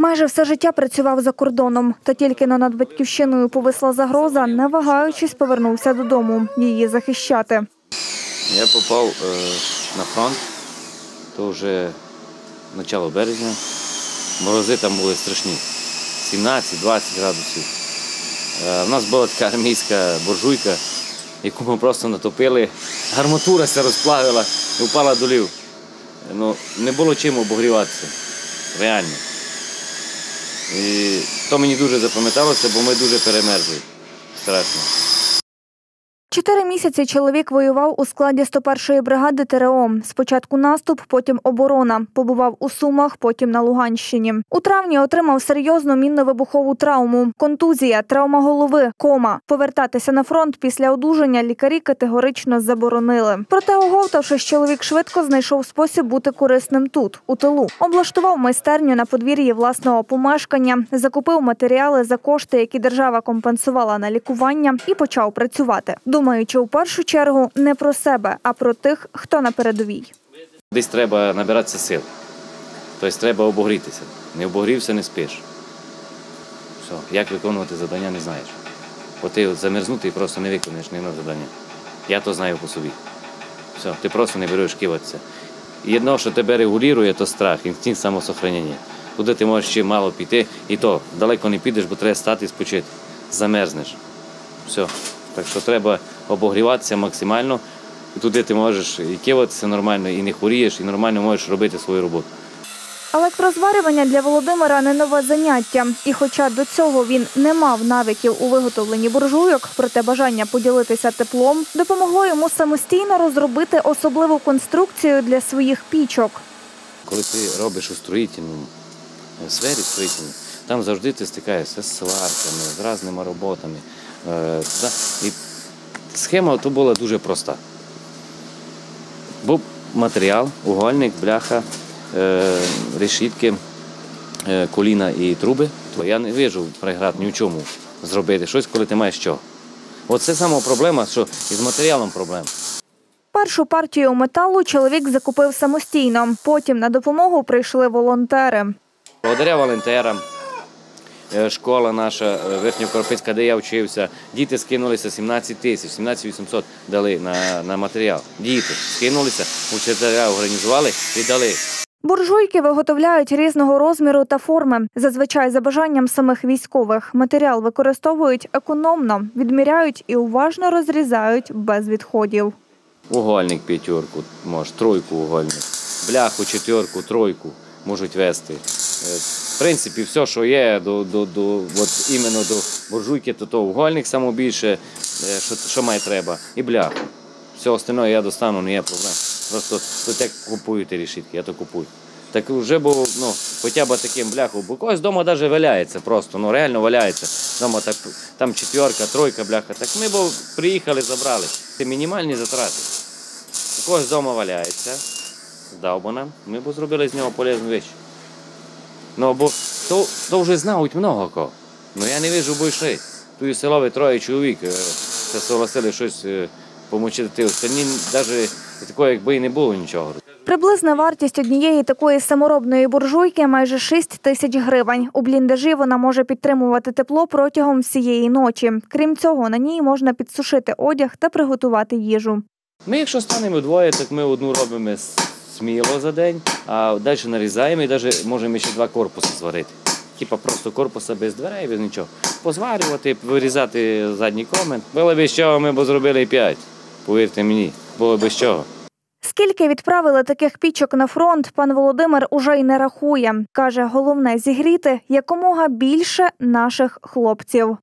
Майже все життя працював за кордоном, та тільки на над батьківщиною повисла загроза, не вагаючись, повернувся додому її захищати. Я попав е, на фронт, то вже начало березня. Морози там були страшні. 17-20 градусів. Е, у нас була така армійська буржуйка, яку ми просто натопили. Гарматура ся розплавила і впала до лів. Ну, не було чим обогріватися. Реально. І то мені дуже запам'яталося, бо ми дуже перемерзли. Страшно. Чотири місяці чоловік воював у складі 101-ї бригади ТРО. Спочатку наступ, потім оборона. Побував у Сумах, потім на Луганщині. У травні отримав серйозну мінно-вибухову травму, контузія, травма голови, кома. Повертатися на фронт після одужання лікарі категорично заборонили. Проте, оговтавшись, чоловік швидко знайшов спосіб бути корисним тут, у тилу. Облаштував майстерню на подвір'ї власного помешкання, закупив матеріали за кошти, які держава компенсувала на лікування, і почав працювати. Думаючи у першу чергу не про себе, а про тих, хто на передовій. Десь треба набиратися сил. Тобто треба обогрітися. Не обогрівся, не спиш. Все. Як виконувати завдання, не знаєш. Бо ти замерзнути і просто не виконуєш ні одного завдання. Я то знаю по собі. Все, ти просто не береш киватися. Єдно, що тебе регулює, то страх, інстинкт самосохранення. Туди ти можеш ще мало піти, і то далеко не підеш, бо треба стати і спочити. Замерзнеш. Все. Так що треба обогріватися максимально. І туди ти можеш і киватися нормально, і не хворієш, і нормально можеш робити свою роботу. Електрозварювання для Володимира не нове заняття. І хоча до цього він не мав навиків у виготовленні буржуйок, проте бажання поділитися теплом допомогло йому самостійно розробити особливу конструкцію для своїх пічок. Коли ти робиш у строїтельному е, сфері строїтельній, там завжди ти стикаєшся з сварками, з різними роботами. Е. І схема то була дуже проста. Був матеріал, угольник, бляха, е, решітки, е, коліна і труби. То я не вижу преград ні в чому зробити щось, коли ти маєш що. Оце сама проблема, що із матеріалом проблема. Першу партію металу чоловік закупив самостійно. Потім на допомогу прийшли волонтери. Благодаря волонтерам, школа наша е, Верхньокоропецька, де я вчився, діти скинулися 17 тисяч, 17 800 дали на, на матеріал. Діти скинулися, учителя організували і дали. Буржуйки виготовляють різного розміру та форми. Зазвичай за бажанням самих військових. Матеріал використовують економно, відміряють і уважно розрізають без відходів. Угольник п'ятерку, може, тройку угольник, бляху, четверку, тройку можуть вести. В принципі, все, що є до, до, до, от іменно до буржуйки, то, то угольник саме більше, е, що, що має треба, і бляху. Все остальне я достану, не є проблем. Просто тут як купуєте рішітки, я то купую. Так вже був, ну, хоча б таким бляхом, бо когось вдома навіть валяється просто, ну реально валяється. Дома так, там четверка, тройка, бляха. Так ми бо приїхали, забрали. Це мінімальні затрати. У когось вдома валяється, здав би нам, ми б зробили з нього полезну річ. Ну, бо то, то вже знають много кого. Ну я не вижу більше. Тут і селові троє чоловік е, це согласили щось е, помочити. Останні навіть такого, якби і не було нічого. Приблизна вартість однієї такої саморобної буржуйки майже 6 тисяч гривень. У бліндажі вона може підтримувати тепло протягом всієї ночі. Крім цього, на ній можна підсушити одяг та приготувати їжу. Ми, якщо станемо двоє, так ми одну робимо сміло за день, а далі нарізаємо і навіть можемо ще два корпуси зварити. Типа просто корпуса без дверей, без нічого. Позварювати, вирізати задній комент. Було без чого, ми б зробили п'ять. Повірте мені, було без чого. Скільки відправили таких пічок на фронт, пан Володимир уже й не рахує. Каже, головне зігріти якомога більше наших хлопців.